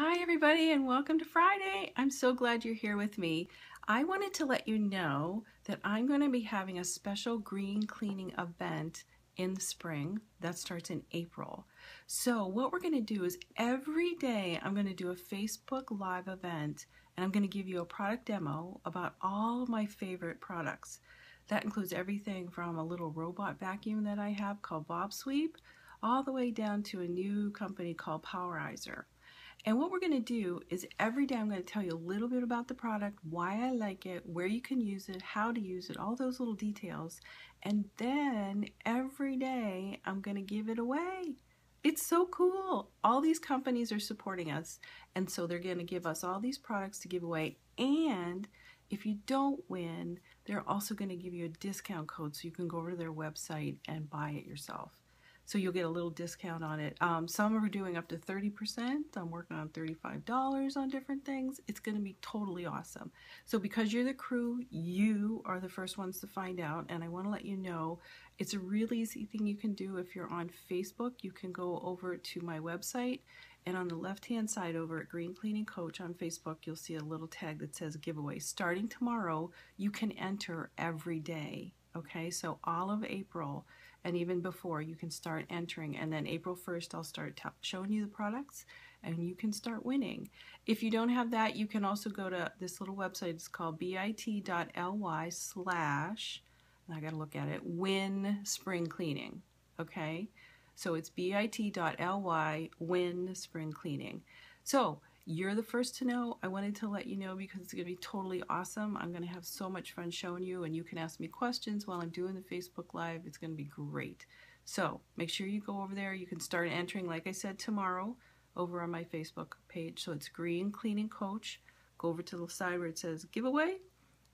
Hi, everybody, and welcome to Friday. I'm so glad you're here with me. I wanted to let you know that I'm going to be having a special green cleaning event in the spring that starts in April. So, what we're going to do is every day I'm going to do a Facebook Live event and I'm going to give you a product demo about all of my favorite products. That includes everything from a little robot vacuum that I have called bObsweep all the way down to a new company called Powerizer. And what we're going to do is every day I'm going to tell you a little bit about the product, why I like it, where you can use it, how to use it, all those little details. And then every day I'm going to give it away. It's so cool. All these companies are supporting us. And so they're going to give us all these products to give away. And if you don't win, they're also going to give you a discount code so you can go over to their website and buy it yourself so you'll get a little discount on it. Um, some are doing up to 30%. I'm working on $35 on different things. It's going to be totally awesome. So because you're the crew, you are the first ones to find out. And I want to let you know it's a really easy thing you can do if you're on Facebook. You can go over to my website and on the left hand side over at Green Cleaning Coach on Facebook, you'll see a little tag that says giveaway. Starting tomorrow, you can enter every day. Okay, so all of April and even before you can start entering and then April 1st I'll start showing you the products and you can start winning. If you don't have that you can also go to this little website it's called bit.ly slash I gotta look at it win spring cleaning okay so it's bit.ly win spring cleaning so you're the first to know. I wanted to let you know because it's going to be totally awesome. I'm going to have so much fun showing you, and you can ask me questions while I'm doing the Facebook Live. It's going to be great. So make sure you go over there. You can start entering, like I said, tomorrow over on my Facebook page. So it's Green Cleaning Coach. Go over to the side where it says giveaway,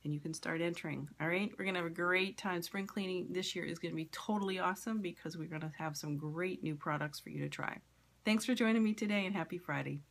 and you can start entering. All right, we're going to have a great time. Spring cleaning this year is going to be totally awesome because we're going to have some great new products for you to try. Thanks for joining me today, and happy Friday.